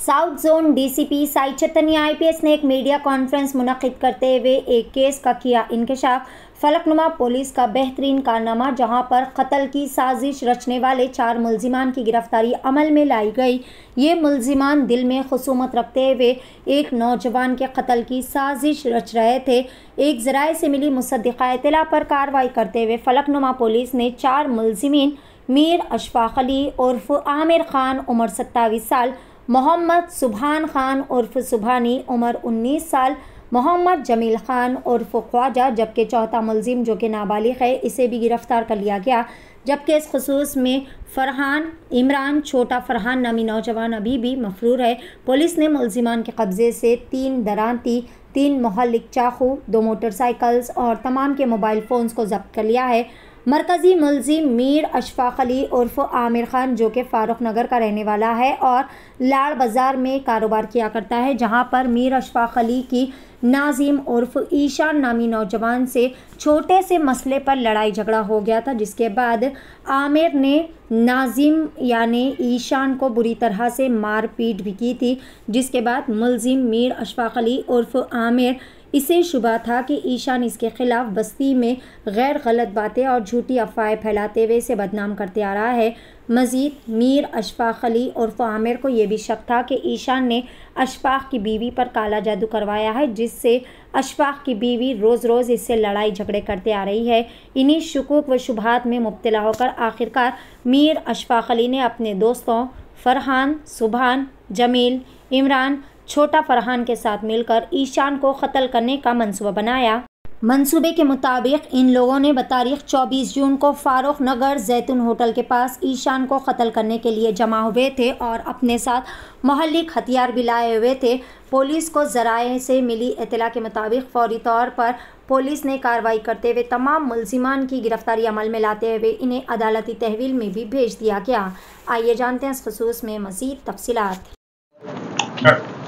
South zone DCP Sai Chaitanya, IPS ने एक media conference मुनद करते हुए एक केस का किया इंकशाफ फलकनुमा पुलिस का बेहतरीन कारनामा, जहाँ पर कत्ल की साजिश रचने वाले चार मुलजिमान की गिरफ्तारी अमल में लाई गई। ये मुलजिमान दिल में खसूमत रखते हुए एक नौजवान के कत्ल की साजिश रच रहे थे। एक ज़राए से मिली मुसदा इतला पर कार्रवाई करते हुए फलकनुमा पुलिस ने चार मुलजिमीन, मीर अशफाक अली उर्फ़ आमिर खान, उम्र सत्ताईस साल मोहम्मद सुबहान खान उर्फ़ सुबहानी उम्र 19 साल, मोहम्मद जमील खान उर्फ़ ख्वाजा, जबकि चौथा मुलजिम जो कि नाबालिग है, इसे भी गिरफ़्तार कर लिया गया। जबकि इस खसूस में फ़रहान इमरान, छोटा फ़रहान नामी नौजवान अभी भी मफरूर है। पुलिस ने मुलजिमान के कब्ज़े से तीन दरानती तीन महलिक चाकू, दो मोटरसाइकिल्स और तमाम के मोबाइल फ़ोन्स को जब्त कर लिया है। मरकज़ी मुलजिम मीर अशफाक अली उर्फ़ आमिर ख़ान, जो कि फ़ारूक नगर का रहने वाला है और लाड़ बाज़ार में कारोबार किया करता है, जहाँ पर मीर अशफाक अली की नाजिम उर्फ़ ईशान नामी नौजवान से छोटे से मसले पर लड़ाई झगड़ा हो गया था, जिसके बाद आमिर ने नाजिम यानी ईशान को बुरी तरह से मारपीट भी की थी, जिसके बाद मुलजिम मीर अशफाक अली उर्फ़ आमिर इसे शुबा था कि ईशान इसके खिलाफ बस्ती में गैर गलत बातें और झूठी अफवाहें फैलाते हुए इसे बदनाम करते आ रहा है। मज़ीद मीर, अशफाक अली और आमिर को यह भी शक था कि ईशान ने अशफाक की बीवी पर काला जादू करवाया है, जिससे अशफाक की बीवी रोज़ रोज़ इससे लड़ाई झगड़े करते आ रही है। इन्हीं शकूक व शुबहत में मुबतला होकर आखिरकार मीर, अशफाक अली ने अपने दोस्तों फ़रहान सुबहान जमील, इमरान छोटा फरहान के साथ मिलकर ईशान को कत्ल करने का मंसूबा बनाया। मंसूबे के मुताबिक इन लोगों ने बतारीख 24 जून को फारूक नगर जैतून होटल के पास ईशान को कत्ल करने के लिए जमा हुए थे और अपने साथ महलिक हथियार भी लाए हुए थे। पुलिस को जराए से मिली इतला के मुताबिक फौरी तौर पर पुलिस ने कार्रवाई करते हुए तमाम मुलजिमान की गिरफ्तारी अमल में लाते हुए इन्हें अदालती तहवील में भी भेज दिया गया। आइए जानते हैं इस खसूस में मज़ीद तफसीत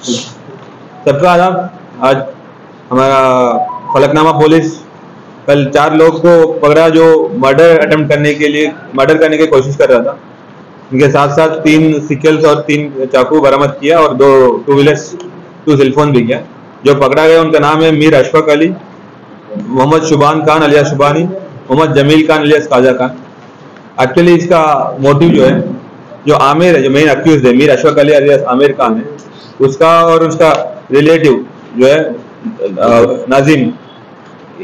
सबका आदाब आज हमारा फलकनामा पुलिस कल चार लोग को पकड़ा जो मर्डर अटेम्प्ट करने के लिए मर्डर करने की कोशिश कर रहा था। इनके साथ साथ तीन सिकल्स और तीन चाकू बरामद किया और दो टू व्हीलर्स टू सेलफोन भी किया। जो पकड़ा गया, उनका नाम है Mir Ashfaq Ali, Mohammed Shuban Khan alias Shubani, Mohammed Jamil Khan alias Kaja Khan. Actually इसका मोटिव जो है, जो आमिर है, जो मेन अक्यूज है, मीर अशफक अली अलिया आमिर खान है। उसका और उसका रिलेटिव जो है नाजिम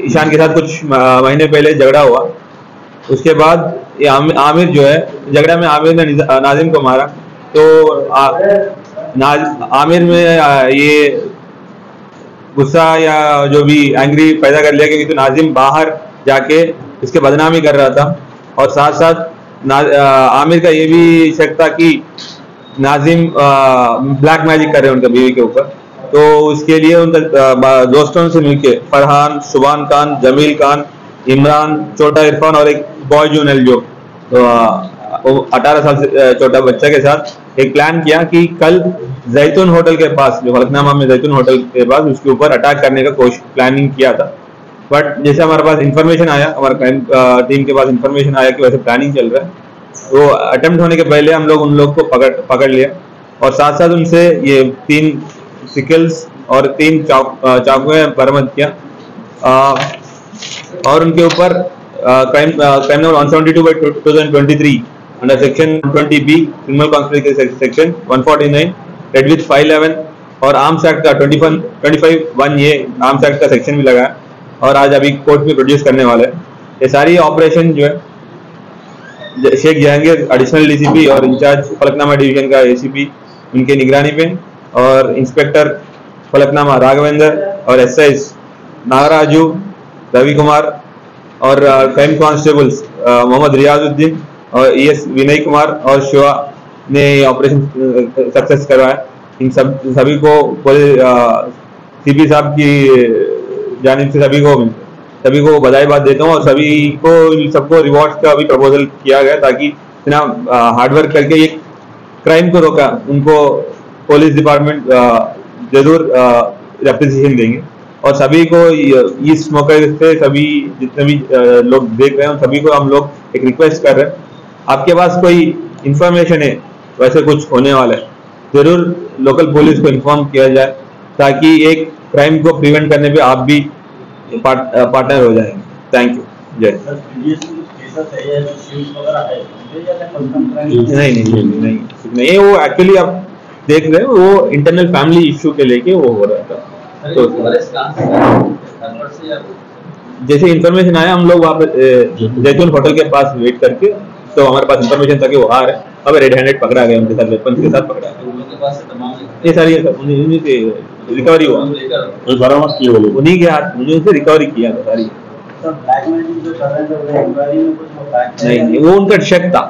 ईशान के साथ कुछ महीने पहले झगड़ा हुआ। उसके बाद ये आमिर जो है झगड़ा में आमिर ने नाजिम को मारा। तो आ, आमिर में ये गुस्सा या जो भी एंग्री पैदा कर लिया क्योंकि तो नाजिम बाहर जाके इसके बदनामी कर रहा था। और साथ साथ आमिर का ये भी शक था कि नाजिम ब्लैक मैजिक कर रहे हैं उनके बीवी के ऊपर। तो उसके लिए उनका दोस्तों से मिलके फरहान सुबान खान, जमील खान, इमरान छोटा इरफान और एक बॉय जूनल जो तो अठारह साल से छोटा बच्चा के साथ एक प्लान किया कि कल जैतून होटल के पास, जो फलकनामा में जैतून होटल के पास, उसके ऊपर अटैक करने का कोशिश प्लानिंग किया था। बट जैसे हमारे पास इंफॉर्मेशन आया, हमारे टीम के पास इंफॉर्मेशन आया कि वैसे प्लानिंग चल रहा है वो अटेम्प्ट होने के पहले हम लोग उन लोग को पकड़ पकड़ लिया। और साथ साथ उनसे ये तीन सिकल्स और तीन चाकुएँ बरामद किया। आ, और उनके ऊपर crime number one seventy two by two thousand twenty three under section twenty B criminal conspiracy section one forty nine read with five eleven और आर्म्स एक्ट का ट्वेंटी ट्वेंटी फाइव वन ये आर्म्स एक्ट का section भी लगा है। और आज अभी कोर्ट में प्रोड्यूस करने वाले हैं। ये सारी ऑपरेशन जो है शेख जहांगीर एडिशनल डीसीपी और इंचार्ज फलकनामा डिवीज़न का एसीपी उनके निगरानी पे और इंस्पेक्टर फलकनामा राघवेंद्र और एस आई नागराजू, रवि कुमार और क्राइम कांस्टेबल्स मोहम्मद रियाजुद्दीन और ई एस विनय कुमार और शिवा ने ऑपरेशन सक्सेस करवाया। इन सब, सभी को सीपी साहब की जानब से सभी को सभी को बधाई बात देता हूँ और सभी को, सबको रिवॉर्ड का भी प्रपोजल किया गया ताकि इतना हार्डवर्क करके ये क्राइम को रोका, उनको पुलिस डिपार्टमेंट ज़रूर रेप्रिसिएशन देंगे। और सभी को इस मौके से सभी जितने भी लोग देख रहे हैं सभी को हम लोग एक रिक्वेस्ट कर रहे हैं। आपके पास कोई इंफॉर्मेशन है, वैसे कुछ होने वाला है, ज़रूर लोकल पुलिस को इन्फॉर्म किया जाए, ताकि एक क्राइम को प्रिवेंट करने पे आप भी पार्टनर हो जाएँगे। थैंक यू जय नहीं नहीं नहीं नहीं नहीं वो एक्चुअली आप देख रहे हो वो इंटरनल फैमिली इश्यू के लेके वो हो रहा था। तो जैसे इंफॉर्मेशन आया हम लोग वहाँ पे ए, जैतून होटल के पास वेट करके तो हमारे पास इंफॉर्मेशन था कि वो आ रहे हैं। अब रेड हैंडेड पकड़ा गया उनके साथ वेपन के साथ पकड़ा गया। के तमाम ये सारी उन्हीं से रिकवरी हुआ। कोई बरामद किए बोले। उन्हीं के हाथ उन्हीं से रिकवरी किया था सारी सर ब्लैकमेलिंग जो कर रहे सर वो इंक्वायरी में कुछ वो फैक्ट नहीं नहीं वो उनका शक था.